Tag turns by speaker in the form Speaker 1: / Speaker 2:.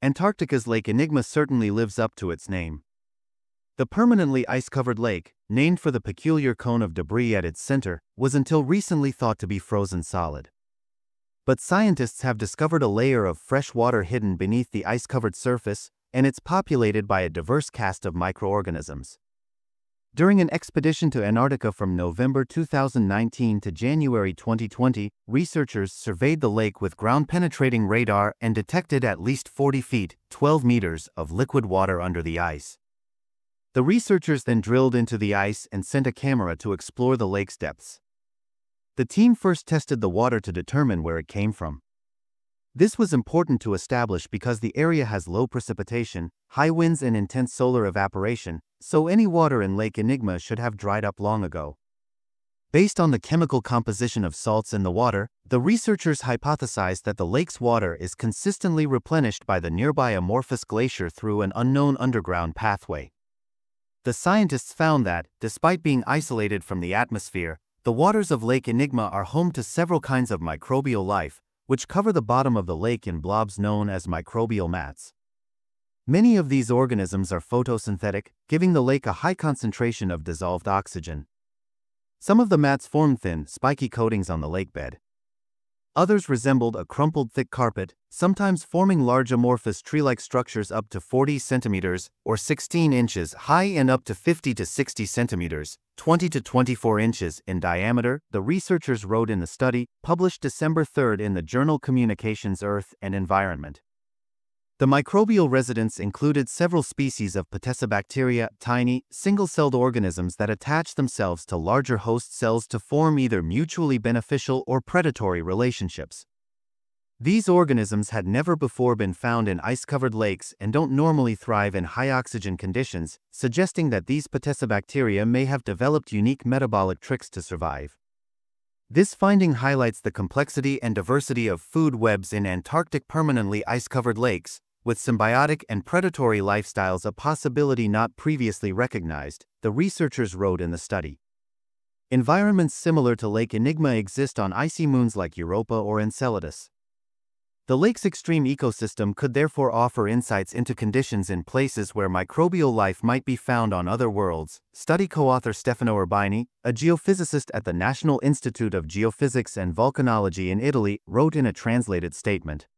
Speaker 1: Antarctica's Lake Enigma certainly lives up to its name. The permanently ice-covered lake, named for the peculiar cone of debris at its center, was until recently thought to be frozen solid. But scientists have discovered a layer of fresh water hidden beneath the ice-covered surface, and it's populated by a diverse cast of microorganisms. During an expedition to Antarctica from November 2019 to January 2020, researchers surveyed the lake with ground-penetrating radar and detected at least 40 feet 12 meters of liquid water under the ice. The researchers then drilled into the ice and sent a camera to explore the lake's depths. The team first tested the water to determine where it came from. This was important to establish because the area has low precipitation, high winds and intense solar evaporation, so any water in Lake Enigma should have dried up long ago. Based on the chemical composition of salts in the water, the researchers hypothesized that the lake's water is consistently replenished by the nearby Amorphous Glacier through an unknown underground pathway. The scientists found that, despite being isolated from the atmosphere, the waters of Lake Enigma are home to several kinds of microbial life, which cover the bottom of the lake in blobs known as microbial mats. Many of these organisms are photosynthetic, giving the lake a high concentration of dissolved oxygen. Some of the mats form thin, spiky coatings on the lake bed. Others resembled a crumpled thick carpet, sometimes forming large amorphous tree-like structures up to 40 centimeters or 16 inches high and up to 50 to 60 centimeters, 20 to 24 inches in diameter, the researchers wrote in the study, published December 3 in the journal Communications Earth and Environment. The microbial residents included several species of Patescibacteria, tiny, single-celled organisms that attach themselves to larger host cells to form either mutually beneficial or predatory relationships. These organisms had never before been found in ice-covered lakes and don't normally thrive in high-oxygen conditions, suggesting that these Patescibacteria may have developed unique metabolic tricks to survive. This finding highlights the complexity and diversity of food webs in Antarctic permanently ice-covered lakes, with symbiotic and predatory lifestyles a possibility not previously recognized, the researchers wrote in the study. Environments similar to Lake Enigma exist on icy moons like Europa or Enceladus. The lake's extreme ecosystem could therefore offer insights into conditions in places where microbial life might be found on other worlds, study co-author Stefano Urbini, a geophysicist at the National Institute of Geophysics and Volcanology in Italy, wrote in a translated statement.